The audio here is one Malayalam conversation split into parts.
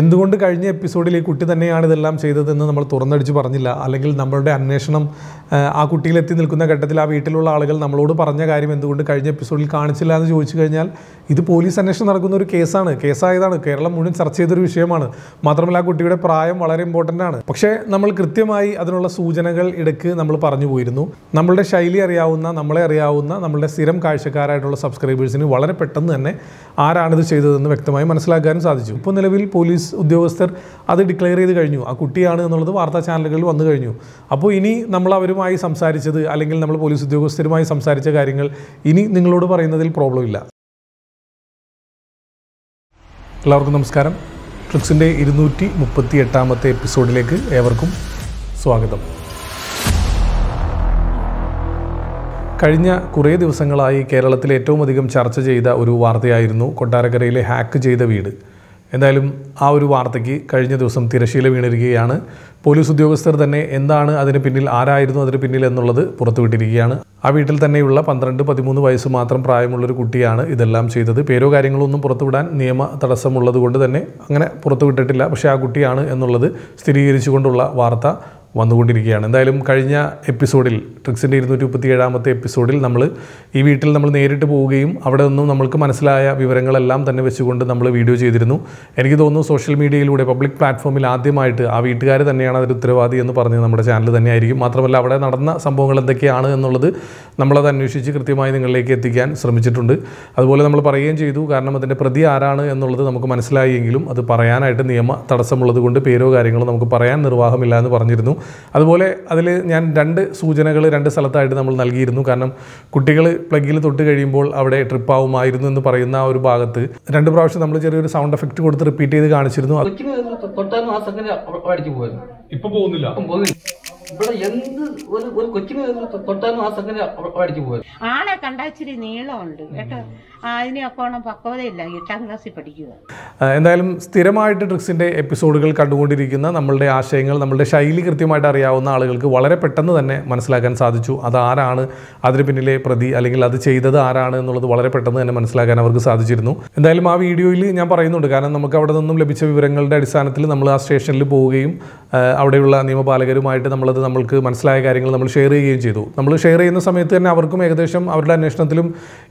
എന്തുകൊണ്ട് കഴിഞ്ഞ എപ്പിസോഡിൽ ഈ കുട്ടി തന്നെയാണ് ഇതെല്ലാം ചെയ്തതെന്ന് നമ്മൾ തുറന്നടിച്ച് പറഞ്ഞില്ല? അല്ലെങ്കിൽ നമ്മളുടെ അന്വേഷണം ആ, കുട്ടിയിലെത്തി നിൽക്കുന്ന ഘട്ടത്തിൽ ആ വീട്ടിലുള്ള ആളുകൾ നമ്മളോട് പറഞ്ഞ കാര്യം എന്തുകൊണ്ട് കഴിഞ്ഞ എപ്പിസോഡിൽ കാണിച്ചില്ല എന്ന് ചോദിച്ചു കഴിഞ്ഞാൽ ഇത് പോലീസ് അന്വേഷണം നടക്കുന്ന ഒരു കേസാണ്. കേസായതാണ്. കേരളം മുഴുവൻ ചർച്ച ചെയ്തൊരു വിഷയമാണ്. മാത്രമല്ല ആ കുട്ടിയുടെ പ്രായം വളരെ ഇമ്പോർട്ടന്റ് ആണ്. പക്ഷേ നമ്മൾ കൃത്യമായി അതിനുള്ള സൂചനകൾ ഇടയ്ക്ക് നമ്മൾ പറഞ്ഞു പോയിരുന്നു. നമ്മളുടെ ശൈലി അറിയാവുന്ന നമ്മളെ അറിയാവുന്ന നമ്മളുടെ സ്ഥിരം കാഴ്ചക്കാരായിട്ടുള്ള സബ്സ്ക്രൈബേഴ്സിന് വളരെ പെട്ടെന്ന് തന്നെ ആരാണിത് ചെയ്തതെന്ന് വ്യക്തമായി മനസ്സിലാക്കാനും സാധിച്ചു. ഇപ്പോൾ നിലവിൽ പോലീസ് ഉദ്യോഗസ്ഥർ അത് ഡിക്ലെയർ ചെയ്ത് കഴിഞ്ഞു. ആ കുട്ടിയാണ് എന്നുള്ളത് വാർത്താ ചാനലുകളിൽ വന്നു കഴിഞ്ഞു. അപ്പോൾ ഇനി നമ്മൾ അവരുമായി സംസാരിച്ചത് അല്ലെങ്കിൽ നമ്മൾ പോലീസ് ഉദ്യോഗസ്ഥരുമായി സംസാരിച്ച കാര്യങ്ങൾ ഇനി നിങ്ങളോട് പറയുന്നതിൽ പ്രോബ്ലം ഇല്ല. എല്ലാവർക്കും നമസ്കാരം. ട്രിക്സിന്റെ ഇരുന്നൂറ്റി മുപ്പത്തി എട്ടാമത്തെ എപ്പിസോഡിലേക്ക് ഏവർക്കും സ്വാഗതം. കഴിഞ്ഞ കുറേ ദിവസങ്ങളായി കേരളത്തിൽ ഏറ്റവും അധികം ചർച്ച ചെയ്ത ഒരു വാർത്തയായിരുന്നു കൊട്ടാരക്കരയിലെ ഹാക്ക് ചെയ്ത വീട്. എന്തായാലും ആ ഒരു വാർത്തയ്ക്ക് കഴിഞ്ഞ ദിവസം തിരശീല വീണിരിക്കുകയാണ്. പോലീസ് ഉദ്യോഗസ്ഥർ തന്നെ എന്താണ് അതിന് പിന്നിൽ ആരായിരുന്നു അതിന് പിന്നിൽ എന്നുള്ളത് പുറത്തുവിട്ടിരിക്കുകയാണ്. ആ വീട്ടിൽ തന്നെയുള്ള പന്ത്രണ്ട് പതിമൂന്ന് വയസ്സ് മാത്രം പ്രായമുള്ളൊരു കുട്ടിയാണ് ഇതെല്ലാം ചെയ്തത്. പേരോ കാര്യങ്ങളൊന്നും പുറത്തുവിടാൻ നിയമ തടസ്സമുള്ളത് കൊണ്ട് തന്നെ അങ്ങനെ പുറത്തുവിട്ടിട്ടില്ല. പക്ഷേ ആ കുട്ടിയാണ് എന്നുള്ളത് സ്ഥിരീകരിച്ചുകൊണ്ടുള്ള വാർത്ത. വന്നുകൊണ്ടിരിക്കുകയാണ്. എന്തായാലും കഴിഞ്ഞ എപ്പിസോഡിൽ ട്രിക്സിന്റെ ഇരുന്നൂറ്റി മുപ്പത്തി ഏഴാമത്തെ എപ്പിസോഡിൽ നമ്മൾ ഈ വീട്ടിൽ നമ്മൾ നേരിട്ട് പോവുകയും അവിടെ നിന്നും നമ്മൾക്ക് മനസ്സിലായ വിവരങ്ങളെല്ലാം തന്നെ വെച്ചുകൊണ്ട് നമ്മൾ വീഡിയോ ചെയ്തിരുന്നു. എനിക്ക് തോന്നുന്നു സോഷ്യൽ മീഡിയയിലൂടെ പബ്ലിക് പ്ലാറ്റ്ഫോമിൽ ആദ്യമായിട്ട് ആ വീട്ടുകാർ തന്നെയാണ് അതിൽ ഉത്തരവാദി എന്ന് പറഞ്ഞ് നമ്മുടെ ചാനൽ തന്നെയായിരിക്കും. മാത്രമല്ല അവിടെ നടന്ന സംഭവങ്ങൾ എന്തൊക്കെയാണ് എന്നുള്ളത് നമ്മളത് അന്വേഷിച്ച് കൃത്യമായി നിങ്ങളിലേക്ക് എത്തിക്കാൻ ശ്രമിച്ചിട്ടുണ്ട്. അതുപോലെ നമ്മൾ പറയുകയും ചെയ്തു കാരണം അതിന്റെ പ്രതി ആരാണ് എന്നുള്ളത് നമുക്ക് മനസ്സിലായെങ്കിലും അത് പറയാനായിട്ട് നിയമ തടസ്സമുള്ളത് കൊണ്ട് പേരോ കാര്യങ്ങളോ നമുക്ക് പറയാൻ നിർവാഹമില്ല എന്ന് പറഞ്ഞിരുന്നു. അതുപോലെ അതിൽ ഞാൻ രണ്ട് സൂചനകൾ രണ്ട് സ്ഥലത്തായിട്ട് നമ്മൾ നൽകിയിരുന്നു. കാരണം കുട്ടികൾ പ്ലഗിൽ തൊട്ട് കഴിയുമ്പോൾ അവിടെ ട്രിപ്പ് ആവുമായിരുന്നു എന്ന് പറയുന്ന ആ ഒരു ഭാഗത്ത് രണ്ട് പ്രാവശ്യം നമ്മൾ ചെറിയൊരു സൗണ്ട് എഫക്റ്റ് കൊടുത്ത് റിപ്പീറ്റ് ചെയ്ത് കാണിച്ചിരുന്നു. ഇപ്പം പോകുന്നില്ല. ഇവിടെ എന്ത് ഒരു ഒരു കൊച്ചിന് തൊട്ടാലും ആ സെക്കൻഡ് അടിച്ചു പോയത് ആളെ കണ്ടാ ഇച്ചിരി നീളമുണ്ട് കേട്ടോ. അതിനെ അക്കോണം പക്വതയില്ല. എട്ടാം ക്ലാസ്സിൽ പഠിക്കുക എന്തായാലും സ്ഥിരമായിട്ട് ട്രിക്സിന്റെ എപ്പിസോഡുകൾ കണ്ടുകൊണ്ടിരിക്കുന്ന നമ്മളുടെ ആശയങ്ങൾ നമ്മളുടെ ശൈലി കൃത്യമായിട്ട് അറിയാവുന്ന ആളുകൾക്ക് വളരെ പെട്ടെന്ന് തന്നെ മനസ്സിലാക്കാൻ സാധിച്ചു. അത് ആരാണ് അതിന് പിന്നിലെ പ്രതി അല്ലെങ്കിൽ അത് ചെയ്തത് ആരാണ് എന്നുള്ളത് വളരെ പെട്ടെന്ന് തന്നെ മനസ്സിലാക്കാൻ അവർക്ക് സാധിച്ചിരുന്നു. എന്തായാലും ആ വീഡിയോയിൽ ഞാൻ പറയുന്നുണ്ട് കാരണം നമുക്ക് അവിടെ നിന്നും ലഭിച്ച വിവരങ്ങളുടെ അടിസ്ഥാനത്തിൽ നമ്മൾ ആ സ്റ്റേഷനിൽ പോവുകയും അവിടെയുള്ള നിയമപാലകരുമായിട്ട് നമ്മളത് നമ്മൾക്ക് മനസ്സിലായ കാര്യങ്ങൾ നമ്മൾ ഷെയർ ചെയ്യുകയും ചെയ്തു. നമ്മൾ ഷെയർ ചെയ്യുന്ന സമയത്ത് തന്നെ അവർക്കും ഏകദേശം അവരുടെ അന്വേഷണത്തിലും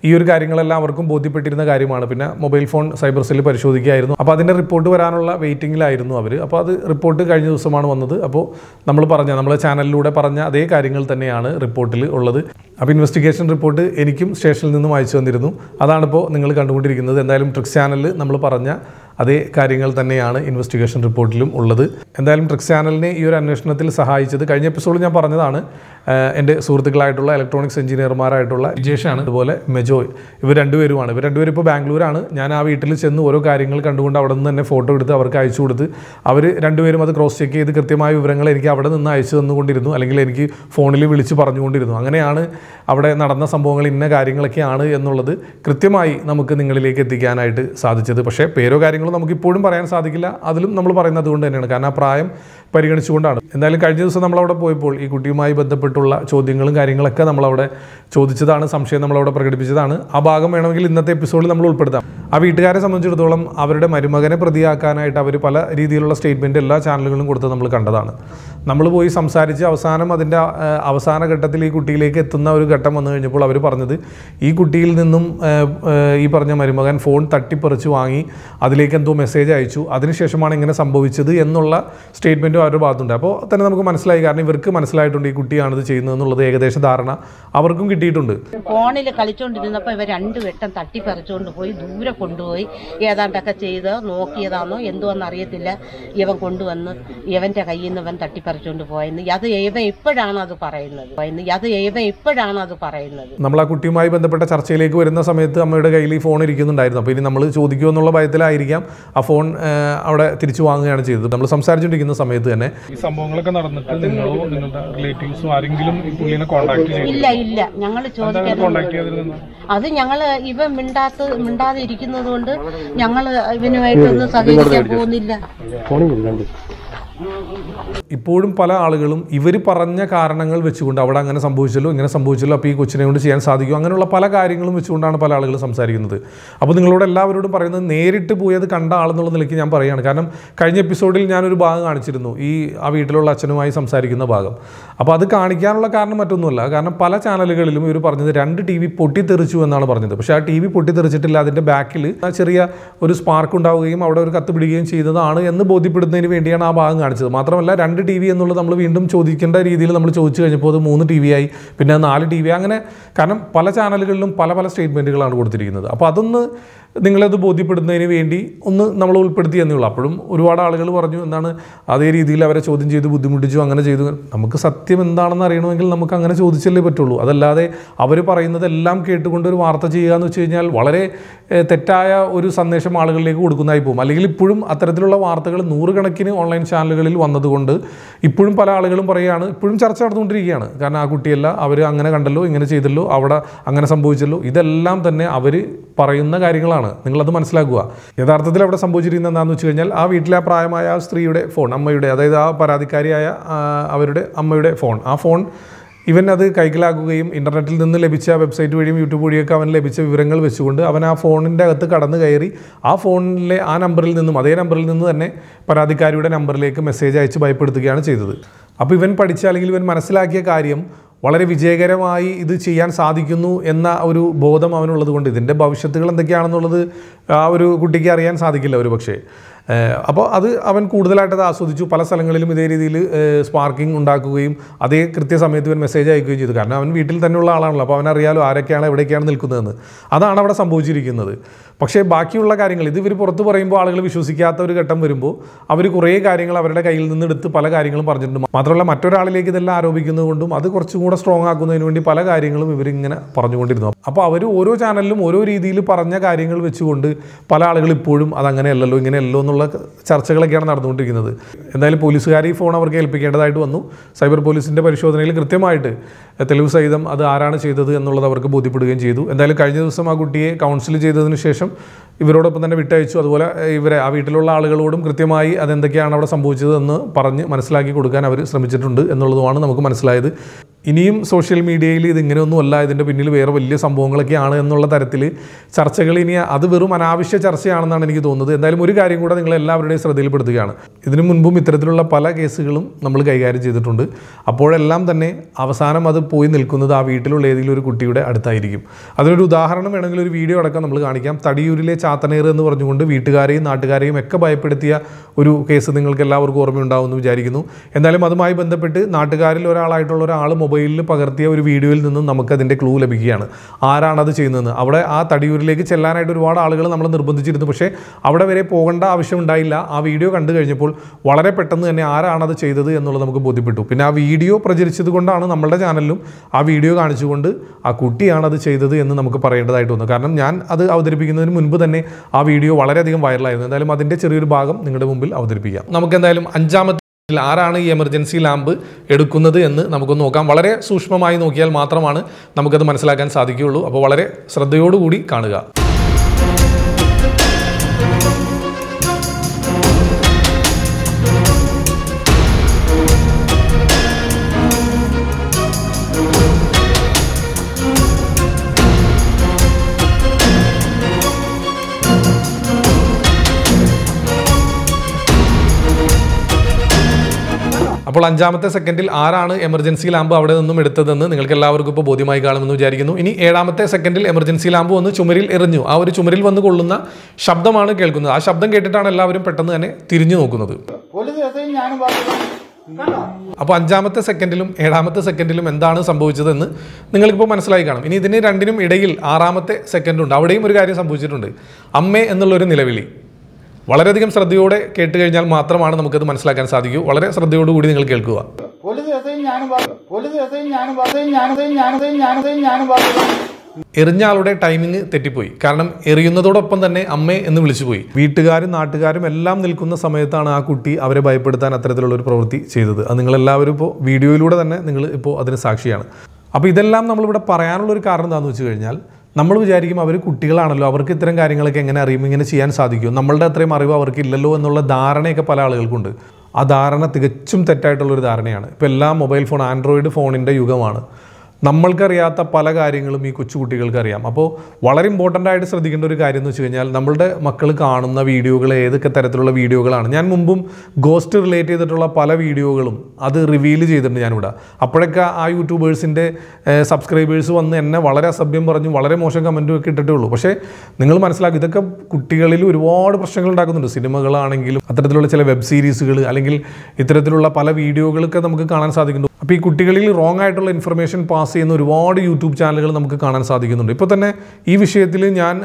ഈ ഒരു കാര്യങ്ങളെല്ലാം അവർക്കും ബോധ്യപ്പെട്ടിരുന്ന കാര്യമാണ്. പിന്നെ മൊബൈൽ ഫോൺ സൈബർ സെല്ല് പരിശോധിക്കുകയായിരുന്നു. അപ്പോൾ അതിന്റെ റിപ്പോർട്ട് വരാനുള്ള വെയിറ്റിങ്ങിലായിരുന്നു അവർ അപ്പോൾ അത് റിപ്പോർട്ട് കഴിഞ്ഞ ദിവസമാണ് വന്നത്. അപ്പോൾ നമ്മൾ പറഞ്ഞ നമ്മളെ ചാനലിലൂടെ പറഞ്ഞ അതേ കാര്യങ്ങൾ തന്നെയാണ് റിപ്പോർട്ടിൽ ഉള്ളത്. അപ്പോൾ ഇൻവെസ്റ്റിഗേഷൻ റിപ്പോർട്ട് എനിക്കും സ്റ്റേഷനിൽ നിന്നും അയച്ചു തന്നിരുന്നു. അതാണിപ്പോൾ നിങ്ങൾ കണ്ടുകൊണ്ടിരിക്കുന്നത്. എന്തായാലും ട്രിക്സ് ചാനലിൽ നമ്മൾ പറഞ്ഞ അതേ കാര്യങ്ങൾ തന്നെയാണ് ഇൻവെസ്റ്റിഗേഷൻ റിപ്പോർട്ടിലും ഉള്ളത്. എന്തായാലും ട്രിക്സ് ചാനലിനെ ഈ ഒരു അന്വേഷണത്തിൽ സഹായിച്ചത് കഴിഞ്ഞ എപ്പിസോഡിൽ ഞാൻ പറഞ്ഞതാണ് എന്റെ സുഹൃത്തുക്കളായിട്ടുള്ള ഇലക്ട്രോണിക്സ് എഞ്ചിനീയർമാരായിട്ടുള്ള വിജേഷാണ് അതുപോലെ മെജോയ് ഇവർ രണ്ടുപേരുമാണ്. ഇവർ രണ്ടുപേരും ഇപ്പോൾ ബാംഗ്ലൂരാണ്. ഞാൻ ആ വീട്ടിൽ ചെന്ന് ഓരോ കാര്യങ്ങൾ കണ്ടുകൊണ്ട് അവിടെ നിന്ന് തന്നെ ഫോട്ടോ എടുത്ത് അവർക്ക് അയച്ചു കൊടുത്ത് അവർ രണ്ടുപേരും അത് ക്രോസ് ചെക്ക് ചെയ്ത് കൃത്യമായ വിവരങ്ങൾ എനിക്ക് അവിടെ നിന്ന് അയച്ചു തന്നുകൊണ്ടിരുന്നു അല്ലെങ്കിൽ എനിക്ക് ഫോണിൽ വിളിച്ച് പറഞ്ഞുകൊണ്ടിരുന്നു. അങ്ങനെയാണ് അവിടെ നടന്ന സംഭവങ്ങൾ ഇന്ന കാര്യങ്ങളൊക്കെയാണ് എന്നുള്ളത് കൃത്യമായി നമുക്ക് നിങ്ങളിലേക്ക് എത്തിക്കാനായിട്ട് സാധിച്ചത്. പക്ഷേ പേരോ കാര്യങ്ങളോ നമുക്ക് ഇപ്പോഴും പറയാൻ സാധിക്കില്ല. അതിലും നമ്മൾ പറയുന്നത് അതുകൊണ്ട് തന്നെയാണ്. കാരണം ആ പ്രായം പരിഗണിച്ചുകൊണ്ടാണ്. എന്തായാലും കഴിഞ്ഞ ദിവസം നമ്മളവിടെ പോയപ്പോൾ ഈ കുട്ടിയുമായി ബന്ധപ്പെട്ടുള്ള ചോദ്യങ്ങളും കാര്യങ്ങളൊക്കെ നമ്മളവിടെ ചോദിച്ചതാണ് സംശയം നമ്മളവിടെ പ്രകടിപ്പിച്ചതാണ്. ആ ഭാഗം വേണമെങ്കിൽ ഇന്നത്തെ എപ്പിസോഡിൽ നമ്മൾ ഉൾപ്പെടുത്താം. ആ വീട്ടുകാരെ സംബന്ധിച്ചിടത്തോളം അവരുടെ മരുമകനെ പ്രതിയാക്കാനായിട്ട് അവർ പല രീതിയിലുള്ള സ്റ്റേറ്റ്മെന്റ് എല്ലാ ചാനലുകളും കൊടുത്ത് നമ്മൾ കണ്ടതാണ്. നമ്മൾ പോയി സംസാരിച്ച് അവസാനം അതിന്റെ അവസാന ഘട്ടത്തിൽ ഈ കുട്ടിയിലേക്ക് എത്തുന്ന ഒരു ഘട്ടം വന്നു കഴിഞ്ഞപ്പോൾ അവർ പറഞ്ഞത് ഈ കുട്ടിയിൽ നിന്നും ഈ പറഞ്ഞ മരുമകൻ ഫോൺ തട്ടിപ്പറിച്ച് വാങ്ങി അതിലേക്ക് എന്തോ മെസ്സേജ് അയച്ചു. അതിനുശേഷമാണ് ഇങ്ങനെ സംഭവിച്ചത് എന്നുള്ള സ്റ്റേറ്റ്മെന്റും അവരുടെ ഭാഗത്തുണ്ട്. അപ്പോൾ തന്നെ നമുക്ക് മനസ്സിലായി. കാരണം ഇവർക്ക് മനസ്സിലായിട്ടുണ്ട് ഈ കുട്ടിയാണിത് ചെയ്യുന്നത് എന്നുള്ളത് ഏകദേശ ധാരണ അവർക്കും കിട്ടിയിട്ടുണ്ട്. ഫോണിൽ കളിച്ചുകൊണ്ടിരുന്നപ്പോൾ ഇവർ രണ്ട് വെട്ടം തട്ടിപ്പറിച്ചുകൊണ്ട് പോയി ദൂരെ കൊണ്ടുപോയി. ഏതാണ്ടൊക്കെ ചെയ്ത് നോക്കിയതാണോ എന്തുവെന്ന് അറിയത്തില്ല. ഇവൻ കൊണ്ടുവന്ന് ഇവന്റെ കയ്യിൽ നിന്ന് ഇവൻ തട്ടിപ്പറിച്ചുകൊണ്ട് പോയെന്ന്. അത് ഇവൻ ഇപ്പോഴാണ് അത് പറയുന്നത്. അത് ഇവൻ ഇപ്പോഴാണ് അത് പറയുന്നത്. നമ്മൾ ആ കുട്ടിയുമായി ബന്ധപ്പെട്ട ചർച്ചയിലേക്ക് വരുന്ന സമയത്ത് അമ്മയുടെ കയ്യിൽ ഈ ഫോൺ ഇരിക്കുന്നുണ്ടായിരുന്നു. അപ്പോൾ ഇനി നമ്മൾ ചോദിക്കുമോ എന്നുള്ള ഭയത്തിലായിരിക്കാം. ആ ഫോൺ അവിടെ തിരിച്ചു വാങ്ങുകയാണ് ചെയ്തത്. നമ്മൾ സംസാരിച്ചുകൊണ്ടിരിക്കുന്ന സമയത്ത് തന്നെ. ഈ സംഭവങ്ങളൊക്കെ നടന്നിട്ട് നിങ്ങളോ നിങ്ങളുടെ റിലേറ്റീവ്സും ആരെങ്കിലും ഈ പുള്ളിനെ കോൺടാക്ട് ഇല്ല ഇല്ല. ഞങ്ങൾ കോൺടാക്ട് ചെയ്തിരുന്നു അത് ഞങ്ങൾ ഇവ മിണ്ടാത്ത മിണ്ടാതെ ഇരിക്കുന്നത് കൊണ്ട് ഞങ്ങൾ ഇവനുമായിട്ടൊന്നും സഹകരിക്കാൻ പോകുന്നില്ല. ഇപ്പോഴും പല ആളുകളും ഇവർ പറഞ്ഞ കാരണങ്ങൾ വെച്ചുകൊണ്ട് അവിടെ അങ്ങനെ സംഭവിച്ചല്ലോ ഇങ്ങനെ സംഭവിച്ചല്ലോ അപ്പോൾ ഈ കൊച്ചിനെ കൊണ്ട് ചെയ്യാൻ സാധിക്കും അങ്ങനെയുള്ള പല കാര്യങ്ങളും വെച്ചുകൊണ്ടാണ് പല ആളുകളും സംസാരിക്കുന്നത്. അപ്പോൾ നിങ്ങളോട് എല്ലാവരോടും പറയുന്നത് നേരിട്ട് പോയി അത് കണ്ട ആളെന്നുള്ള നിലയ്ക്ക് ഞാൻ പറയുകയാണ്. കാരണം കഴിഞ്ഞ എപ്പിസോഡിൽ ഞാനൊരു ഭാഗം കാണിച്ചിരുന്നു ഈ ആ വീട്ടിലുള്ള അച്ഛനുമായി സംസാരിക്കുന്ന ഭാഗം. അപ്പോൾ അത് കാണിക്കാനുള്ള കാരണം മറ്റൊന്നുമല്ല. കാരണം പല ചാനലുകളിലും ഇവർ പറഞ്ഞത് രണ്ട് ടി വി പൊട്ടിത്തെറിച്ചു എന്നാണ് പറഞ്ഞത്. പക്ഷേ ആ ടി വി പൊട്ടിത്തെറിച്ചിട്ടില്ല അതിന്റെ ബാക്കിൽ ചെറിയ ഒരു സ്പാർക്ക് ഉണ്ടാവുകയും അവിടെ ഒരു കത്ത് പിടിക്കുകയും ചെയ്തതാണ് എന്ന് ബോധ്യപ്പെടുന്നതിന് വേണ്ടിയാണ് ആ ഭാഗം കാണിച്ചത്. മാത്രമല്ല രണ്ട് ടി വി എന്നുള്ളത് നമ്മൾ വീണ്ടും ചോദിക്കേണ്ട രീതിയിൽ നമ്മൾ ചോദിച്ചു കഴിഞ്ഞപ്പോൾ അത് മൂന്ന് ടി ആയി പിന്നെ നാല് ടി അങ്ങനെ കാരണം പല ചാനലുകളിലും പല പല സ്റ്റേറ്റ്മെന്റുകളാണ് കൊടുത്തിരിക്കുന്നത്. അപ്പോൾ അതൊന്ന് നിങ്ങളത് ബോധ്യപ്പെടുന്നതിന് വേണ്ടി ഒന്ന് നമ്മൾ ഉൾപ്പെടുത്തി എന്നേ അപ്പോഴും ഒരുപാട് ആളുകൾ പറഞ്ഞു എന്താണ് അതേ രീതിയിൽ അവരെ ചോദ്യം ചെയ്ത് ബുദ്ധിമുട്ടിച്ചു അങ്ങനെ ചെയ്തു. നമുക്ക് സത്യം എന്താണെന്ന് അറിയണമെങ്കിൽ നമുക്ക് അങ്ങനെ ചോദിച്ചല്ലേ പറ്റുള്ളൂ. അതല്ലാതെ അവർ പറയുന്നതെല്ലാം കേട്ടുകൊണ്ട് ഒരു വാർത്ത ചെയ്യുക എന്ന് വെച്ച് കഴിഞ്ഞാൽ വളരെ തെറ്റായ ഒരു സന്ദേശം ആളുകളിലേക്ക് കൊടുക്കുന്നതായി പോകും. അല്ലെങ്കിൽ ഇപ്പോഴും അത്തരത്തിലുള്ള വാർത്തകൾ നൂറുകണക്കിന് ഓൺലൈൻ ചാനലുകളിൽ വന്നതുകൊണ്ട് ഇപ്പോഴും പല ആളുകളും പറയുകയാണ് ഇപ്പോഴും ചർച്ച നടന്നുകൊണ്ടിരിക്കുകയാണ്. കാരണം ആ കുട്ടിയല്ല അവർ അങ്ങനെ കണ്ടല്ലോ ഇങ്ങനെ ചെയ്തല്ലോ അവിടെ അങ്ങനെ സംഭവിച്ചല്ലോ. ഇതെല്ലാം തന്നെ അവർ പറയുന്ന കാര്യങ്ങളാണ്. നിങ്ങളത് മനസ്സിലാക്കുക. യഥാർത്ഥത്തിൽ അവിടെ സംഭവിച്ചിരിക്കുന്നത് എന്താണെന്ന് വെച്ച് കഴിഞ്ഞാൽ ആ വീട്ടിലെ ആ പ്രായമായ ആ സ്ത്രീയുടെ ഫോൺ അമ്മയുടെ അതായത് ആ പരാതിക്കാരിയായ അവരുടെ അമ്മയുടെ ഫോൺ. ആ ഫോൺ ഇവൻ അത് കൈക്കലാക്കുകയും ഇന്റർനെറ്റിൽ നിന്ന് ലഭിച്ച വെബ്സൈറ്റ് വഴിയും യൂട്യൂബ് വഴിയൊക്കെ അവൻ ലഭിച്ച വിവരങ്ങൾ വെച്ചുകൊണ്ട് അവൻ ആ ഫോണിന്റെ അകത്ത് കടന്നു കയറി ആ ഫോണിലെ ആ നമ്പറിൽ നിന്നും അതേ നമ്പറിൽ നിന്ന് തന്നെ പരാതിക്കാരിയുടെ നമ്പറിലേക്ക് മെസ്സേജ് അയച്ച് ഭയപ്പെടുത്തുകയാണ് ചെയ്തത്. അപ്പോൾ ഇവൻ പഠിച്ച അല്ലെങ്കിൽ ഇവൻ മനസ്സിലാക്കിയ കാര്യം വളരെ വിജയകരമായി ഇത് ചെയ്യാൻ സാധിക്കുന്നു എന്ന ഒരു ബോധം അവനുള്ളത് കൊണ്ട് ഇതിന്റെ ഭവിഷ്യത്തുകൾ എന്തൊക്കെയാണെന്നുള്ളത് ആ ഒരു കുട്ടിക്ക് അറിയാൻ സാധിക്കില്ല ഒരു പക്ഷേ. അപ്പോൾ അത് അവൻ കൂടുതലായിട്ട് അത് ആസ്വദിച്ചു. പല സ്ഥലങ്ങളിലും ഇതേ രീതിയിൽ സ്പാർക്കിംഗ് ഉണ്ടാക്കുകയും അതേ കൃത്യസമയത്ത് ഇവൻ മെസ്സേജ് അയക്കുകയും ചെയ്തു. കാരണം അവൻ വീട്ടിൽ തന്നെയുള്ള ആളാണല്ലോ. അപ്പോൾ അവനറിയാലോ ആരൊക്കെയാണ് എവിടെയൊക്കെയാണ് നിൽക്കുന്നതെന്ന്. അതാണ് അവിടെ സംഭവിച്ചിരിക്കുന്നത്. പക്ഷേ ബാക്കിയുള്ള കാര്യങ്ങൾ ഇത് ഇവർ പുറത്ത് പറയുമ്പോൾ ആളുകൾ വിശ്വസിക്കാത്ത ഒരു ഘട്ടം വരുമ്പോൾ അവർ കുറേ കാര്യങ്ങൾ അവരുടെ കയ്യിൽ നിന്ന് എടുത്ത് പല കാര്യങ്ങളും പറഞ്ഞിട്ടുണ്ട്. മാത്രമല്ല മറ്റൊരാളിലേക്ക് ഇതെല്ലാം ആരോപിക്കുന്നത് കൊണ്ടും അത് കുറച്ചും കൂടെ സ്ട്രോങ് ആക്കുന്നതിന് വേണ്ടി പല കാര്യങ്ങളും ഇവരിങ്ങനെ പറഞ്ഞുകൊണ്ടിരുന്നു. അപ്പോൾ അവർ ഓരോ ചാനലിലും ഓരോ രീതിയിൽ പറഞ്ഞ കാര്യങ്ങൾ വെച്ചുകൊണ്ട് പല ആളുകൾ ഇപ്പോഴും അതങ്ങനെയല്ലല്ലോ ഇങ്ങനെയല്ലോ എന്നുള്ള ചർച്ചകളൊക്കെയാണ് നടന്നുകൊണ്ടിരിക്കുന്നത്. എന്തായാലും പോലീസുകാർ ഈ ഫോൺ അവർക്ക് ഏൽപ്പിക്കേണ്ടതായിട്ട് വന്നു. സൈബർ പോലീസിന്റെ പരിശോധനയിൽ കൃത്യമായിട്ട് തെളിവ് സഹിതം അത് ആരാണ് ചെയ്തത് എന്നുള്ളത് അവർക്ക് ബോധ്യപ്പെടുകയും ചെയ്തു. എന്തായാലും കഴിഞ്ഞ ദിവസം ആ കുട്ടിയെ കൗൺസിൽ ചെയ്തതിന് ശേഷം ഇവരോടൊപ്പം തന്നെ വിട്ടയച്ചു. അതുപോലെ ഇവരെ ആ വീട്ടിലുള്ള ആളുകളോടും കൃത്യമായി അതെന്തൊക്കെയാണ് അവിടെ സംഭവിച്ചതെന്ന് പറഞ്ഞ് മനസ്സിലാക്കി കൊടുക്കാൻ അവർ ശ്രമിച്ചിട്ടുണ്ട് എന്നുള്ളതുമാണ് നമുക്ക് മനസ്സിലായത്. ഇനിയും സോഷ്യൽ മീഡിയയിൽ ഇതിങ്ങനെയൊന്നും അല്ല ഇതിന്റെ പിന്നിൽ വേറെ വലിയ സംഭവങ്ങളൊക്കെയാണ് എന്നുള്ള തരത്തിൽ ചർച്ചകൾ ഇനി അത് വെറും അനാവശ്യ ചർച്ചയാണെന്നാണ് എനിക്ക് തോന്നുന്നത്. എന്തായാലും ഒരു കാര്യം കൂടെ നിങ്ങൾ എല്ലാവരുടെയും ശ്രദ്ധയിൽപ്പെടുത്തുകയാണ്. ഇതിനു മുൻപും ഇത്തരത്തിലുള്ള പല കേസുകളും നമ്മൾ കൈകാര്യം ചെയ്തിട്ടുണ്ട്. അപ്പോഴെല്ലാം തന്നെ അവസാനം അത് പോയി നിൽക്കുന്നത് ആ വീട്ടിലുള്ള ഏതെങ്കിലും ഒരു കുട്ടിയുടെ അടുത്തായിരിക്കും. അതിനൊരു ഉദാഹരണം വേണമെങ്കിൽ ഒരു വീഡിയോ അടക്കം നമ്മൾ കാണിക്കാം. തടിയൂരിലെ ചാത്തനേർ എന്ന് പറഞ്ഞുകൊണ്ട് വീട്ടുകാരെയും നാട്ടുകാരെയും ഒക്കെ ഭയപ്പെടുത്തിയ ഒരു കേസ് നിങ്ങൾക്ക് എല്ലാവർക്കും ഓർമ്മയുണ്ടാവുമെന്ന് വിചാരിക്കുന്നു. എന്തായാലും അതുമായി ബന്ധപ്പെട്ട് നാട്ടുകാരിൽ ഒരാളായിട്ടുള്ള ഒരാൾ മൊബൈലിൽ പകർത്തിയ ഒരു വീഡിയോയിൽ നിന്നും നമുക്ക് അതിന്റെ ക്ലൂ ലഭിക്കുകയാണ്. ആരാണത് ചെയ്യുന്നതെന്ന്. അവിടെ ആ തടിയൂരിലേക്ക് ചെല്ലാനായിട്ട് ഒരുപാട് ആളുകൾ നമ്മൾ നിർബന്ധിച്ചിരുന്നു. പക്ഷേ അവിടെ വരെ പോകേണ്ട ആവശ്യമുണ്ടായില്ല ആ വീഡിയോ കണ്ടു കഴിഞ്ഞപ്പോൾ വളരെ പെട്ടെന്ന് തന്നെ ആരാണത് ചെയ്തത് എന്നുള്ളത് നമുക്ക് ബോധ്യപ്പെട്ടു. പിന്നെ ആ വീഡിയോ പ്രചരിച്ചത് കൊണ്ടാണ് നമ്മളുടെ ചാനലിലും ആ വീഡിയോ കാണിച്ചുകൊണ്ട് ആ കുട്ടിയാണത് ചെയ്തത് എന്ന് നമുക്ക് പറയേണ്ടതായിട്ട് വന്നു. കാരണം ഞാൻ അത് അവതരിപ്പിക്കുന്നതിന് മുൻപ് തന്നെ ആ വീഡിയോ വളരെയധികം വൈറലായിരുന്നു എന്തായാലും അതിന്റെ ചെറിയൊരു ഭാഗം നിങ്ങളുടെ മുമ്പിൽ അവതരിപ്പിക്കാം. നമുക്ക് എന്തായാലും അഞ്ചാമത്തെ ആരാണ് ഈ എമർജൻസി ലാമ്പ് എടുക്കുന്നത് എന്ന് നമുക്കൊന്ന് നോക്കാം. വളരെ സൂക്ഷ്മമായി നോക്കിയാൽ മാത്രമാണ് നമുക്കത് മനസ്സിലാക്കാൻ സാധിക്കുകയുള്ളൂ. അപ്പോൾ വളരെ ശ്രദ്ധയോടുകൂടി കാണുക. അപ്പോൾ അഞ്ചാമത്തെ സെക്കൻഡിൽ ആരാണ് എമർജൻസി ലാമ്പ് അവിടെ നിന്നും എടുത്തതെന്ന് നിങ്ങൾക്ക് എല്ലാവർക്കും ഇപ്പോൾ ബോധ്യമായി കാണുമെന്ന് വിചാരിക്കുന്നു. ഇനി ഏഴാമത്തെ സെക്കൻഡിൽ എമർജൻസി ലാമ്പ് വന്ന് ചുമരിൽ എറിഞ്ഞു. ആ ഒരു ചുമരിൽ വന്ന് കൊള്ളുന്ന ശബ്ദമാണ് കേൾക്കുന്നത്. ആ ശബ്ദം കേട്ടിട്ടാണ് എല്ലാവരും പെട്ടെന്ന് തന്നെ തിരിഞ്ഞു നോക്കുന്നത്. അപ്പോൾ അഞ്ചാമത്തെ സെക്കൻഡിലും ഏഴാമത്തെ സെക്കൻഡിലും എന്താണ് സംഭവിച്ചതെന്ന് നിങ്ങൾക്കിപ്പോൾ മനസ്സിലായി കാണും. ഇനി ഇതിന് രണ്ടിനും ഇടയിൽ ആറാമത്തെ സെക്കൻഡുണ്ട് അവിടെയും ഒരു കാര്യം സംഭവിച്ചിട്ടുണ്ട്. അമ്മേ എന്നുള്ളൊരു നിലവിളി. വളരെയധികം ശ്രദ്ധയോടെ കേട്ട് കഴിഞ്ഞാൽ മാത്രമാണ് നമുക്കത് മനസ്സിലാക്കാൻ സാധിക്കൂ. വളരെ ശ്രദ്ധയോടുകൂടി നിങ്ങൾ കേൾക്കുക. എറിഞ്ഞാളുടെ ടൈമിങ് എറിഞ്ഞ ആളുടെ ടൈമിംഗ് തെറ്റിപ്പോയി. കാരണം എറിയുന്നതോടൊപ്പം തന്നെ അമ്മേ എന്ന് വിളിച്ചുപോയി വീട്ടുകാരും നാട്ടുകാരും എല്ലാം നിൽക്കുന്ന സമയത്താണ് ആ കുട്ടി അവരെ ഭയപ്പെടുത്താൻ അത്തരത്തിലുള്ള ഒരു പ്രവൃത്തി ചെയ്തത്. അത് നിങ്ങളെല്ലാവരും ഇപ്പോൾ വീഡിയോയിലൂടെ തന്നെ നിങ്ങൾ ഇപ്പോൾ അതിന് സാക്ഷിയാണ്. അപ്പോൾ ഇതെല്ലാം നമ്മളിവിടെ പറയാനുള്ള ഒരു കാരണം എന്താണെന്ന് വെച്ച് കഴിഞ്ഞാൽ നമ്മൾ വിചാരിക്കും അവർ കുട്ടികളാണല്ലോ. അവർക്ക് ഇത്തരം കാര്യങ്ങളൊക്കെ എങ്ങനെ അറിയും ഇങ്ങനെ ചെയ്യാൻ സാധിക്കും. നമ്മളുടെ അത്രയും അറിവ് അവർക്ക് ഇല്ലല്ലോ എന്നുള്ള ധാരണയൊക്കെ പല ആളുകൾക്കുണ്ട്. ആ ധാരണ തികച്ചും തെറ്റായിട്ടുള്ളൊരു ധാരണയാണ്. ഇപ്പോൾ എല്ലാ മൊബൈൽ ഫോൺ ആൻഡ്രോയിഡ് ഫോണിന്റെ യുഗമാണ്. നമ്മൾക്കറിയാത്ത പല കാര്യങ്ങളും ഈ കൊച്ചുകുട്ടികൾക്ക് അറിയാം അപ്പോൾ വളരെ ഇമ്പോർട്ടന്റ് ആയിട്ട് ശ്രദ്ധിക്കേണ്ട ഒരു കാര്യം എന്ന് വെച്ച് കഴിഞ്ഞാൽ നമ്മളുടെ മക്കൾ കാണുന്ന വീഡിയോകൾ ഏതൊക്കെ തരത്തിലുള്ള വീഡിയോകളാണ്. ഞാൻ മുമ്പും ഗോസ്റ്റ് റിലേറ്റ് ചെയ്തിട്ടുള്ള പല വീഡിയോകളും അത് റിവീൽ ചെയ്തിട്ടുണ്ട് ഞാനിവിടെ. അപ്പോഴൊക്കെ ആ യൂട്യൂബേഴ്സിന്റെ സബ്സ്ക്രൈബേഴ്സ് വന്ന് എന്നെ വളരെ അസഭ്യം പറഞ്ഞു വളരെ മോശം കമന്റും ഒക്കെ ഇട്ടിട്ടേ ഉള്ളൂ. പക്ഷേ നിങ്ങൾ മനസ്സിലാക്കും ഇതൊക്കെ കുട്ടികളിൽ ഒരുപാട് പ്രശ്നങ്ങൾ ഉണ്ടാക്കുന്നുണ്ട്. സിനിമകളാണെങ്കിലും അത്തരത്തിലുള്ള ചില വെബ് സീരീസുകൾ അല്ലെങ്കിൽ ഇത്തരത്തിലുള്ള പല വീഡിയോകളൊക്കെ നമുക്ക് കാണാൻ സാധിക്കുന്നു. അപ്പോൾ ഈ കുട്ടികളിൽ റോങ് ആയിട്ടുള്ള ഇൻഫർമേഷൻ പാസ് ചെയ്യുന്ന ഒരുപാട് യൂട്യൂബ് ചാനലുകൾ നമുക്ക് കാണാൻ സാധിക്കുന്നുണ്ട്. ഇപ്പോൾ തന്നെ ഈ വിഷയത്തിൽ ഞാൻ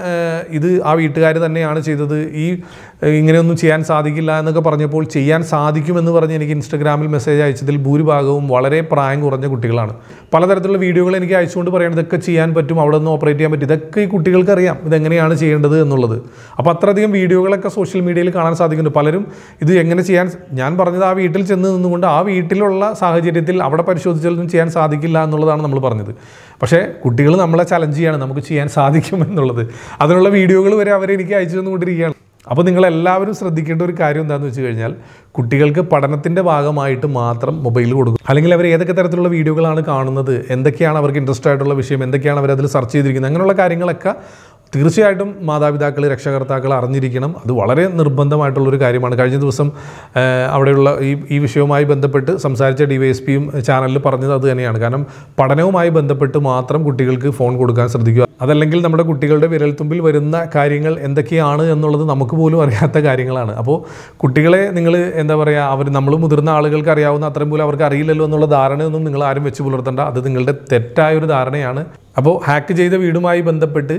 ഇത് ആ വീട്ടുകാർ തന്നെയാണ് ചെയ്തത്. ഈ ഇങ്ങനെയൊന്നും ചെയ്യാൻ സാധിക്കില്ല എന്നൊക്കെ പറഞ്ഞപ്പോൾ ചെയ്യാൻ സാധിക്കുമെന്ന് പറഞ്ഞ് എനിക്ക് ഇൻസ്റ്റഗ്രാമിൽ മെസ്സേജ് അയച്ചതിൽ ഭൂരിഭാഗവും വളരെ പ്രായം കുറഞ്ഞ കുട്ടികളാണ്. പലതരത്തിലുള്ള വീഡിയോകൾ എനിക്ക് അയച്ചുകൊണ്ട് പറയണം ഇതൊക്കെ ചെയ്യാൻ പറ്റും അവിടെ നിന്ന് ഓപ്പറേറ്റ് ചെയ്യാൻ പറ്റും. ഇതൊക്കെ ഈ കുട്ടികൾക്ക് അറിയാം ഇതെങ്ങനെയാണ് ചെയ്യേണ്ടത് എന്നുള്ളത്. അപ്പോൾ അത്രയധികം വീഡിയോകളൊക്കെ സോഷ്യൽ മീഡിയയിൽ കാണാൻ സാധിക്കുന്നുണ്ട്. പലരും ഇത് എങ്ങനെ ചെയ്യാൻ ഞാൻ പറഞ്ഞത് ആ വീട്ടിൽ ചെന്ന് നിന്നുകൊണ്ട് ആ വീട്ടിലുള്ള സാഹചര്യത്തിൽ അവിടെ പരിശോധിച്ചാലൊന്നും ചെയ്യാൻ സാധിക്കില്ല എന്നുള്ളതാണ് നമ്മൾ പറഞ്ഞത്. പക്ഷേ കുട്ടികൾ നമ്മളെ ചലഞ്ച് ചെയ്യാണ് നമുക്ക് ചെയ്യാൻ സാധിക്കും എന്നുള്ളത്. അതിനുള്ള വീഡിയോകൾ വരെ അവരെനിക്ക് അയച്ചു തന്നുകൊണ്ടിരിക്കുകയാണ്. അപ്പോൾ നിങ്ങളെല്ലാവരും ശ്രദ്ധിക്കേണ്ട ഒരു കാര്യം എന്താണെന്ന് വെച്ച് കഴിഞ്ഞാൽ കുട്ടികൾക്ക് പഠനത്തിന്റെ ഭാഗമായിട്ട് മാത്രം മൊബൈൽ കൊടുക്കും. അല്ലെങ്കിൽ അവർ ഏതൊക്കെ തരത്തിലുള്ള വീഡിയോകളാണ് കാണുന്നത് എന്തൊക്കെയാണ് അവർക്ക് ഇൻട്രസ്റ്റ് ആയിട്ടുള്ള വിഷയം എന്തൊക്കെയാണ് അവർ അതിൽ സെർച്ച് ചെയ്തിരിക്കുന്നത് അങ്ങനെയുള്ള കാര്യങ്ങളൊക്കെ തീർച്ചയായിട്ടും മാതാപിതാക്കൾ രക്ഷകർത്താക്കൾ അറിഞ്ഞിരിക്കണം. അത് വളരെ നിർബന്ധമായിട്ടുള്ളൊരു കാര്യമാണ്. കഴിഞ്ഞ ദിവസം അവിടെയുള്ള ഈ ഈ വിഷയവുമായി ബന്ധപ്പെട്ട് സംസാരിച്ച ഡി വൈ എസ് പിയും ചാനലിൽ പറഞ്ഞത് അത് തന്നെയാണ്. കാരണം പഠനവുമായി ബന്ധപ്പെട്ട് മാത്രം കുട്ടികൾക്ക് ഫോൺ കൊടുക്കാൻ ശ്രദ്ധിക്കുക. അതല്ലെങ്കിൽ നമ്മുടെ കുട്ടികളുടെ വിരൽത്തുമ്പിൽ വരുന്ന കാര്യങ്ങൾ എന്തൊക്കെയാണ് എന്നുള്ളത് നമുക്ക് പോലും അറിയാത്ത കാര്യങ്ങളാണ്. അപ്പോൾ കുട്ടികളെ നിങ്ങൾ എന്താ പറയുക അവർ നമ്മൾ മുതിർന്ന ആളുകൾക്ക് അറിയാവുന്ന അത്രയും പോലും അവർക്ക് അറിയില്ലല്ലോ എന്നുള്ള ധാരണയൊന്നും നിങ്ങൾ ആരും വെച്ച് പുലർത്തേണ്ട. അത് നിങ്ങളുടെ തെറ്റായ ഒരു ധാരണയാണ്. അപ്പോൾ ഹാക്ക് ചെയ്ത വീടുമായി ബന്ധപ്പെട്ട്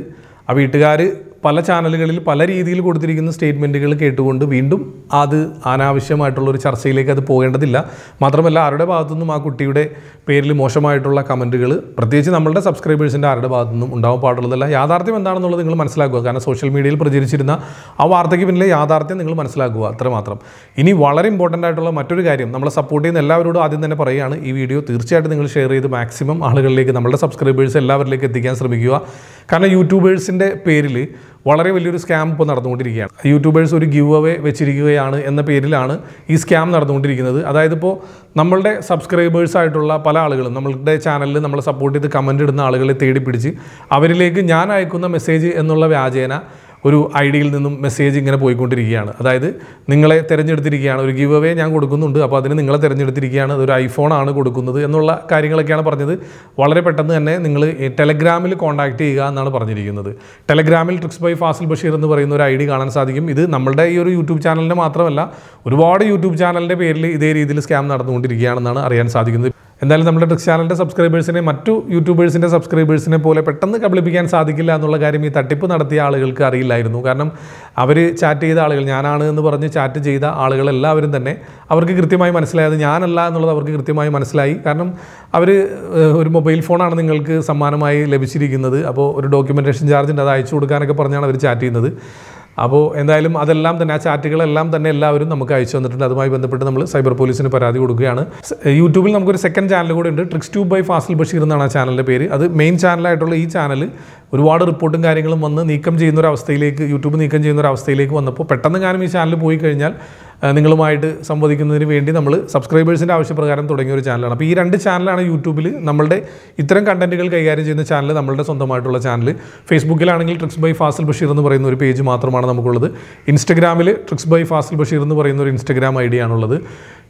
ആ വീട്ടുകാർ പല ചാനലുകളിൽ പല രീതിയിൽ കൊടുത്തിരിക്കുന്ന സ്റ്റേറ്റ്മെന്റുകൾ കേട്ടുകൊണ്ട് വീണ്ടും അത് അനാവശ്യമായിട്ടുള്ളൊരു ചർച്ചയിലേക്ക് അത് പോകേണ്ടതില്ല. മാത്രമല്ല ആരുടെ ഭാഗത്തുനിന്നും ആ കുട്ടിയുടെ പേരിൽ മോശമായിട്ടുള്ള കമന്റുകൾ പ്രത്യേകിച്ച് നമ്മളുടെ സബ്സ്ക്രൈബേഴ്സിന്റെ ആരുടെ ഭാഗത്തുനിന്നും ഉണ്ടാവാൻ പാടുള്ളതല്ല യാഥാർത്ഥ്യം എന്താണെന്നുള്ളത് നിങ്ങൾ മനസ്സിലാക്കുക. കാരണം സോഷ്യൽ മീഡിയയിൽ പ്രചരിച്ചിരുന്ന ആ വാർത്തയ്ക്ക് പിന്നിലെ യാഥാർത്ഥ്യം നിങ്ങൾ മനസ്സിലാക്കുക അത്രമാത്രം. ഇനി വളരെ ഇമ്പോർട്ടന്റ് ആയിട്ടുള്ള മറ്റൊരു കാര്യം നമ്മളെ സപ്പോർട്ട് ചെയ്യുന്ന എല്ലാവരോടും ആദ്യം തന്നെ പറയുകയാണ് ഈ വീഡിയോ തീർച്ചയായിട്ടും നിങ്ങൾ ഷെയർ ചെയ്ത് മാക്സിമം ആളുകളിലേക്ക് നമ്മുടെ സബ്സ്ക്രൈബേഴ്സ് എല്ലാവരിലേക്ക് എത്തിക്കാൻ ശ്രമിക്കുക. കാരണം യൂട്യൂബേഴ്സിന്റെ പേരിൽ വളരെ വലിയൊരു സ്കാം ഇപ്പോൾ നടന്നുകൊണ്ടിരിക്കുകയാണ്. യൂട്യൂബേഴ്സ് ഒരു ഗിവ് അവേ വെച്ചിരിക്കുകയാണ് എന്ന പേരിലാണ് ഈ സ്കാം നടന്നുകൊണ്ടിരിക്കുന്നത്. അതായത് ഇപ്പോൾ നമ്മളുടെ സബ്സ്ക്രൈബേഴ്സ് ആയിട്ടുള്ള പല ആളുകളും നമ്മളുടെ ചാനലിൽ നമ്മളെ സപ്പോർട്ട് ചെയ്ത് കമന്റ് ഇടുന്ന ആളുകളെ തേടി പിടിച്ച് അവരിലേക്ക് ഞാൻ അയക്കുന്ന മെസ്സേജ് എന്നുള്ള വ്യാജേന ഒരു ഐ ഡിയിൽ നിന്നും മെസ്സേജ് ഇങ്ങനെ പോയിക്കൊണ്ടിരിക്കുകയാണ്. അതായത് നിങ്ങളെ തിരഞ്ഞെടുത്തിരിക്കുകയാണ്. ഒരു ഗിവ് അവേ ഞാൻ കൊടുക്കുന്നുണ്ട്. അപ്പോൾ അതിന് നിങ്ങളെ തിരഞ്ഞെടുത്തിരിക്കുകയാണ്. അതൊരു ഐഫോണാണ് കൊടുക്കുന്നത് എന്നുള്ള കാര്യങ്ങളൊക്കെയാണ് പറഞ്ഞത്. വളരെ പെട്ടെന്ന് തന്നെ നിങ്ങൾ ടെലഗ്രാമിൽ കോൺടാക്ട് ചെയ്യുക എന്നാണ് പറഞ്ഞിരിക്കുന്നത്. ടെലഗ്രാമിൽ ട്രിക്സ് ബൈ ഫാസിൽ ബഷീർ എന്ന് പറയുന്ന ഒരു ഐ ഡി കാണാൻ സാധിക്കും. ഇത് നമ്മുടെ ഈ ഒരു യൂട്യൂബ് ചാനലിന്റെ മാത്രമല്ല ഒരുപാട് യൂട്യൂബ് ചാനലിന്റെ പേരിൽ ഇതേ രീതിയിൽ സ്കാം നടന്നുകൊണ്ടിരിക്കുകയാണെന്നാണ് അറിയാൻ സാധിക്കുന്നത്. എന്തായാലും നമ്മുടെ ട്രിക്സ് ചാനലിന്റെ സബ്സ്ക്രൈബേഴ്സിനെ മറ്റു യൂട്യൂബേഴ്സിന്റെ സബ്സ്ക്രൈബേഴ്സിനെ പോലെ പെട്ടെന്ന് കബളിപ്പിക്കാൻ സാധിക്കില്ല എന്നുള്ള കാര്യം ഈ തട്ടിപ്പ് നടത്തിയ ആളുകൾക്ക് അറിയില്ലായിരുന്നു. കാരണം അവർ ചാറ്റ് ചെയ്ത ആളുകൾ ഞാനാണ് എന്ന് പറഞ്ഞ് ചാറ്റ് ചെയ്ത ആളുകളെല്ലാവരും തന്നെ അവർക്ക് കൃത്യമായി മനസ്സിലായത് ഞാനല്ല എന്നുള്ളത് അവർക്ക് കൃത്യമായി മനസ്സിലായി. കാരണം അവർ ഒരു മൊബൈൽ ഫോണാണ് നിങ്ങൾക്ക് സമ്മാനമായി ലഭിച്ചിരിക്കുന്നത്. അപ്പോൾ ഒരു ഡോക്യുമെന്റേഷൻ ചാർജ് ഉണ്ട് അത് അയച്ചു കൊടുക്കാനൊക്കെ പറഞ്ഞാണ് അവർ ചാറ്റ് ചെയ്യുന്നത്. അപ്പോൾ എന്തായാലും അതെല്ലാം തന്നെ ആ ചാറ്റുകളെല്ലാം തന്നെ എല്ലാവരും നമുക്ക് അയച്ചു തന്നിട്ടുണ്ട്. അതുമായി ബന്ധപ്പെട്ട് നമ്മൾ സൈബർ പോലീസിന് പരാതി കൊടുക്കുകയാണ്. യൂട്യൂബിൽ നമുക്കൊരു സെക്കൻഡ് ചാനൽ കൂടെ ഉണ്ട്. Tricks tube by Fasil Basheer എന്നാണ് ആ ചാനലിന്റെ പേര്. അത് മെയിൻ ചാനലായിട്ടുള്ള ഈ ചാനൽ ഒരുപാട് റിപ്പോർട്ടും കാര്യങ്ങളും വന്ന് നീക്കം ചെയ്യുന്ന ഒരു അവസ്ഥയിലേക്ക് യൂട്യൂബ് നീക്കം ചെയ്യുന്ന ഒരു അവസ്ഥയിലേക്ക് വന്നപ്പോൾ പെട്ടെന്ന് ഞാനും ഈ ചാനൽ പോയി കഴിഞ്ഞാൽ നിങ്ങളുമായിട്ട് സംവദിക്കുന്നതിന് വേണ്ടി നമ്മൾ സബ്സ്ക്രൈബേഴ്സിന്റെ ആവശ്യപ്രകാരം തുടങ്ങിയ ഒരു ചാനലാണ്. അപ്പോൾ ഈ രണ്ട് ചാനലാണ് യൂട്യൂബിൽ നമ്മളുടെ ഇത്തരം കണ്ടന്റുകൾ കൈകാര്യം ചെയ്യുന്ന ചാനൽ നമ്മളുടെ സ്വന്തമായിട്ടുള്ള ചാനൽ ഫേസ്ബുക്കിലാണെങ്കിൽ ട്രിക്സ് ബൈ ഫാസിൽ ബഷീർ എന്ന് പറയുന്ന ഒരു പേജ് മാത്രമാണ് നമുക്കുള്ളത്. ഇൻസ്റ്റഗ്രാമിൽ ട്രിക്സ് ബൈ ഫാസിൽ ബഷീർ എന്ന് പറയുന്ന ഒരു ഇൻസ്റ്റഗ്രാം ഐ ഡി ആണുള്ളത്.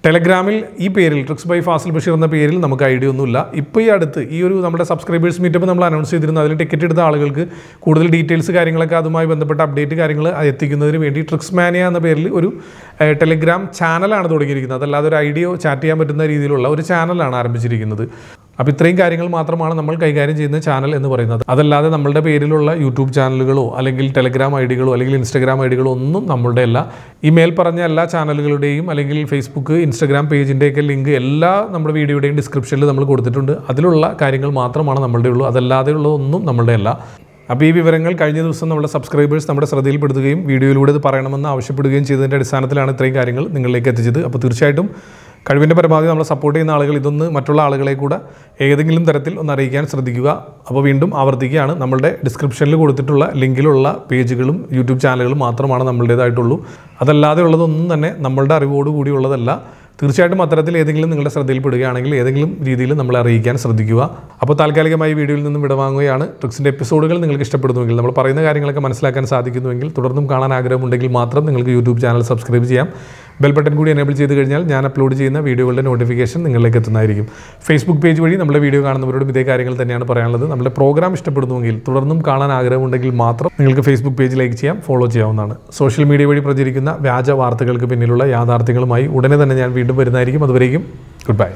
ടെലഗ്രാമിൽ ഈ പേരിൽ ട്രിക്സ് ബൈ ഫാസിൽ ബഷീർ എന്ന പേരിൽ നമുക്ക് ഐ ഡി ഒന്നുമില്ല. ഇപ്പോൾ ഈ അടുത്ത് ഈ ഒരു നമ്മുടെ സബ്സ്ക്രൈബേഴ്സ് മീറ്റപ്പ് നമ്മൾ അനൗൺസ് ചെയ്തിരുന്നു അതിൽ ടിക്കറ്റ് എടുത്ത ആളുകൾക്ക് കൂടുതൽ ഡീറ്റെയിൽസ് കാര്യങ്ങളൊക്കെ അതുമായി ബന്ധപ്പെട്ട അപ്ഡേറ്റ് കാര്യങ്ങൾ എത്തിക്കുന്നതിന് വേണ്ടി ട്രിക്സ് മാനിയ എന്ന പേരിൽ ഒരു ടെലിഗ്രാം ചാനലാണ് തുടങ്ങിയിരിക്കുന്നത്. അതല്ലാതെ ഒരു ഐഡിയോ ചാറ്റ് ചെയ്യാൻ പറ്റുന്ന രീതിയിലുള്ള ഒരു ചാനലാണ് ആരംഭിച്ചിരിക്കുന്നത്. അപ്പോൾ ഇത്രയും കാര്യങ്ങൾ മാത്രമാണ് നമ്മൾ കൈകാര്യം ചെയ്യുന്ന ചാനൽ എന്ന് പറയുന്നത്. അതല്ലാതെ നമ്മളുടെ പേരിലുള്ള യൂട്യൂബ് ചാനലുകളോ അല്ലെങ്കിൽ ടെലഗ്രാം ഐ ഡികളോ അല്ലെങ്കിൽ ഇൻസ്റ്റഗ്രാം ഐ ഡികളോ ഒന്നും നമ്മളുടെ അല്ല. ഈ മേൽ പറഞ്ഞ എല്ലാ ചാനലുകളുടെയും അല്ലെങ്കിൽ ഫേസ്ബുക്ക് ഇൻസ്റ്റഗ്രാം പേജിന്റെയൊക്കെ ലിങ്ക് എല്ലാ നമ്മുടെ വീഡിയോയുടെയും ഡിസ്ക്രിപ്ഷനിൽ നമ്മൾ കൊടുത്തിട്ടുണ്ട്. അതിലുള്ള കാര്യങ്ങൾ മാത്രമാണ് നമ്മളുടെ ഉള്ളൂ. അതല്ലാതെയുള്ള ഒന്നും നമ്മളുടെ അല്ല. അപ്പോൾ ഈ വിവരങ്ങൾ കഴിഞ്ഞ ദിവസം നമ്മുടെ സബ്സ്ക്രൈബേഴ്സ് നമ്മുടെ ശ്രദ്ധയിൽപ്പെടുത്തുകയും വീഡിയോയിലൂടെ ഇത് പറയണമെന്ന് ആവശ്യപ്പെടുകയും ചെയ്തതിന്റെ അടിസ്ഥാനത്തിലാണ് ഇത്രയും കാര്യങ്ങൾ നിങ്ങളിലേക്ക് എത്തിച്ചത്. അപ്പോൾ തീർച്ചയായിട്ടും കഴിവിന്റെ പരമാവധി നമ്മളെ സപ്പോർട്ട് ചെയ്യുന്ന ആളുകൾ ഇതൊന്ന് മറ്റുള്ള ആളുകളെ കൂടെ ഏതെങ്കിലും തരത്തിൽ ഒന്ന് അറിയിക്കാൻ ശ്രദ്ധിക്കുക. അപ്പോൾ വീണ്ടും ആവർത്തിക്കുകയാണ്. നമ്മളുടെ ഡിസ്ക്രിപ്ഷനിൽ കൊടുത്തിട്ടുള്ള ലിങ്കിലുള്ള പേജുകളും യൂട്യൂബ് ചാനലുകളും മാത്രമാണ് നമ്മളുടേതായിട്ടുള്ളൂ. അതല്ലാതെ ഉള്ളതൊന്നും തന്നെ നമ്മളുടെ അറിവോട് കൂടിയുള്ളതല്ല തീർച്ചയായിട്ടും അത്തരത്തിൽ ഏതെങ്കിലും നിങ്ങളുടെ ശ്രദ്ധയിൽപ്പെടുകയാണെങ്കിൽ ഏതെങ്കിലും രീതിയിൽ നമ്മളെ അറിയിക്കാൻ ശ്രദ്ധിക്കുക. അപ്പോൾ താൽക്കാലികമായി വീഡിയോയിൽ നിന്നും വിടവാങ്ങുകയാണ്. ട്രിക്സിന്റെ എപ്പിസോഡുകൾ നിങ്ങൾക്ക് ഇഷ്ടപ്പെടുന്നുവെങ്കിൽ നമ്മൾ പറയുന്ന കാര്യങ്ങളൊക്കെ മനസ്സിലാക്കാൻ സാധിക്കുന്നുവെങ്കിൽ തുടർന്നും കാണാൻ ആഗ്രഹമുണ്ടെങ്കിൽ മാത്രം നിങ്ങൾക്ക് യൂട്യൂബ് ചാനൽ സബ്സ്ക്രൈബ് ചെയ്യാം. ബെൽ ബട്ടൺ കൂടി എനേബിൾ ചെയ്ത് കഴിഞ്ഞാൽ ഞാൻ അപ്ലോഡ് ചെയ്യുന്ന വീഡിയോകളുടെ നോട്ടിഫിക്കേഷൻ നിങ്ങളിലേക്ക് എത്തുന്നതായിരിക്കും. ഫേസ്ബുക്ക് പേജ് വഴി നമ്മുടെ വീഡിയോ കാണുന്നവരോടും ഇതേ കാര്യങ്ങൾ തന്നെയാണ് പറയാനുള്ളത്. നമ്മുടെ പ്രോഗ്രാം ഇഷ്ടപ്പെടുന്നുവെങ്കിൽ തുടർന്നും കാണാൻ ആഗ്രഹമുണ്ടെങ്കിൽ മാത്രം നിങ്ങൾക്ക് ഫേസ്ബുക്ക് പേജ് ലൈക്ക് ചെയ്യാം ഫോളോ ചെയ്യാവുന്നതാണ്. സോഷ്യൽ മീഡിയ വഴി പ്രചരിക്കുന്ന വ്യാജ വാർത്തകൾക്ക് പിന്നിലുള്ള യാഥാർത്ഥ്യങ്ങളുമായി ഉടനെ തന്നെ ഞാൻ വീണ്ടും വരുന്നതായിരിക്കും. അതുവരേക്കും ഗുഡ് ബൈ